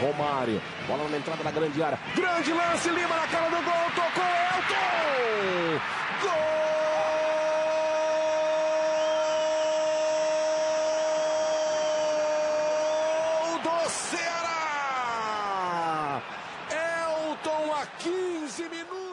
Romário, bola na entrada da grande área. Grande lance, Lima na cara do gol, tocou é Elton! Gol! do Ceará. Elton a 15 minutos.